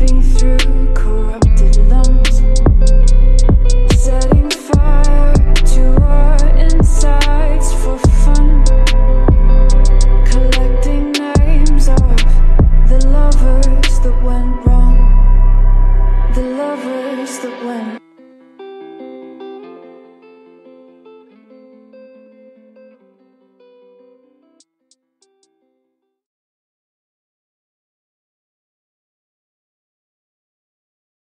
living through.